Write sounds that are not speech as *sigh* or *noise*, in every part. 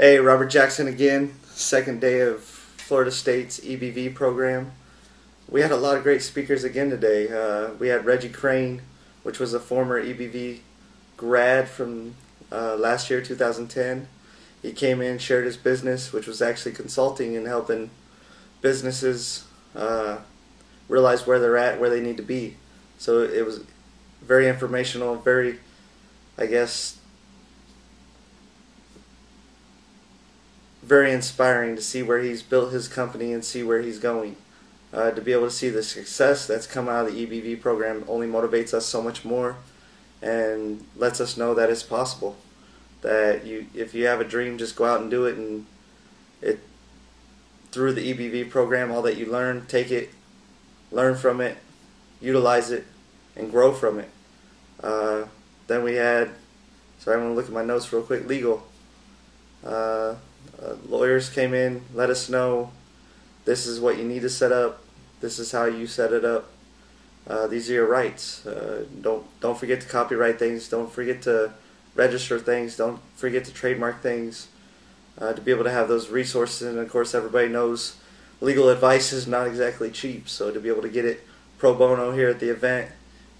Hey, Robert Jackson again. Second day of Florida State's EBV program. We had a lot of great speakers again today. Uh, we had Reggie Crane, which was a former EBV grad from uh, last year, 2010. He came in, shared his business, which was actually consulting and helping businesses uh, realize where they're at, where they need to be. So it was very informational, very, I guess, very inspiring to see where he's built his company and see where he's going. Uh, to be able to see the success that's come out of the EBV program only motivates us so much more and lets us know that it's possible. That you, if you have a dream, just go out and do it. And it through the EBV program, all that you learn, take it, learn from it, utilize it, and grow from it. Uh, then we had, sorry, I'm gonna look at my notes real quick. Legal. Uh, uh, lawyers came in, let us know this is what you need to set up, this is how you set it up. Uh, these are your rights. Uh, don't don't forget to copyright things. Don't forget to register things. Don't forget to trademark things. Uh, to be able to have those resources, and of course, everybody knows legal advice is not exactly cheap. So to be able to get it pro bono here at the event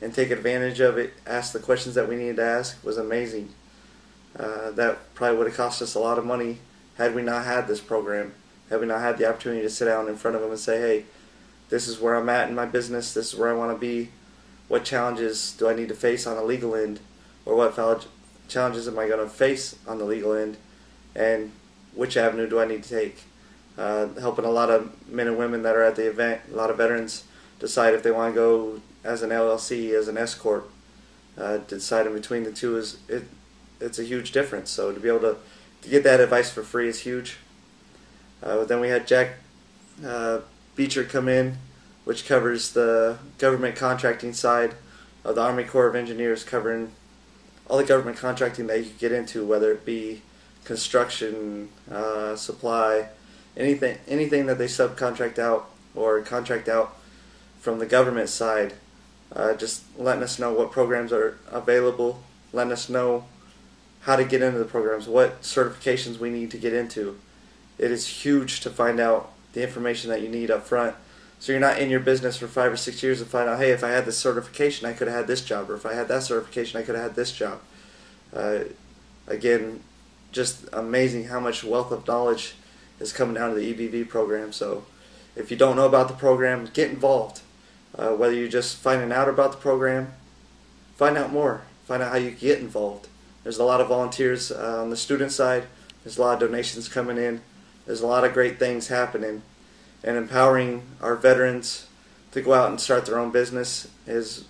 and take advantage of it, ask the questions that we needed to ask was amazing. Uh, that probably would have cost us a lot of money had we not had this program, had we not had the opportunity to sit down in front of them and say, hey, this is where I'm at in my business, this is where I want to be, what challenges do I need to face on the legal end, or what challenges am I going to face on the legal end, and which avenue do I need to take. Uh, helping a lot of men and women that are at the event, a lot of veterans decide if they want to go as an LLC, as an S corp. Uh, deciding between the two is it, it's a huge difference. So to be able to to get that advice for free is huge. Uh, then we had Jack uh, Beecher come in, which covers the government contracting side of the Army Corps of Engineers, covering all the government contracting that you could get into, whether it be construction, uh, supply, anything, anything that they subcontract out or contract out from the government side. Uh, just letting us know what programs are available, letting us know how to get into the programs, what certifications we need to get into. It is huge to find out the information that you need up front. So you're not in your business for five or six years to find out, hey, if I had this certification, I could have had this job, or if I had that certification, I could have had this job. Uh, again, just amazing how much wealth of knowledge is coming down to the EBV program. So if you don't know about the program, get involved. Uh, whether you're just finding out about the program, find out more. Find out how you get involved. There's a lot of volunteers uh, on the student side. There's a lot of donations coming in. There's a lot of great things happening. And empowering our veterans to go out and start their own business is,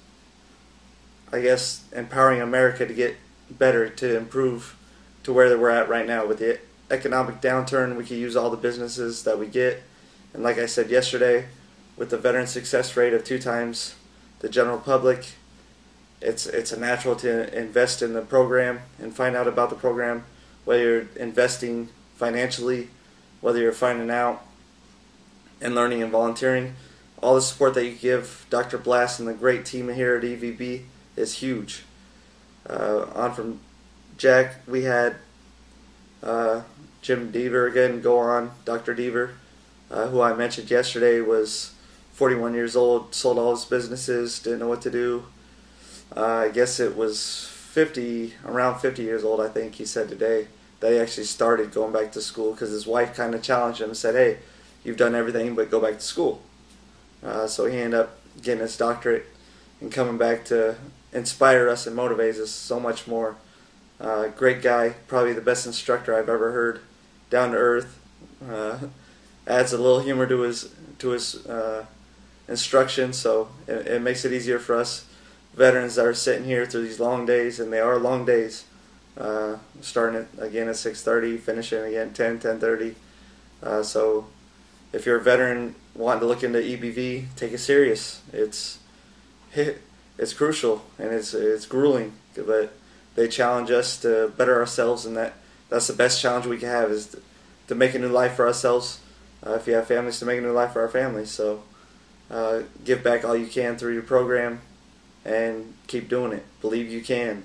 I guess, empowering America to get better, to improve to where we're at right now. With the economic downturn, we can use all the businesses that we get. And like I said yesterday, with the veteran success rate of two times the general public, it's it's a natural to invest in the program and find out about the program, whether you're investing financially, whether you're finding out and learning and volunteering. All the support that you give Dr. Blass and the great team here at EVB is huge. Uh, on from Jack, we had uh, Jim Deaver again go on. Dr. Deaver, uh, who I mentioned yesterday, was 41 years old, sold all his businesses, didn't know what to do uh, I guess it was 50, around 50 years old, I think he said today, that he actually started going back to school because his wife kind of challenged him and said, hey, you've done everything but go back to school. Uh, so he ended up getting his doctorate and coming back to inspire us and motivate us so much more. Uh, great guy, probably the best instructor I've ever heard. Down to earth, uh, *laughs* adds a little humor to his to his uh, instruction, so it, it, makes it easier for us veterans that are sitting here through these long days, and they are long days. Uh, starting it again at 6:30, finishing again 10, 10:30. Uh, so, if you're a veteran wanting to look into EBV, take it serious. It's it's crucial and it's it's grueling, but they challenge us to better ourselves, and that that's the best challenge we can have is to, to make a new life for ourselves. Uh, if you have families, to make a new life for our families. So, uh, give back all you can through your program and keep doing it. Believe you can.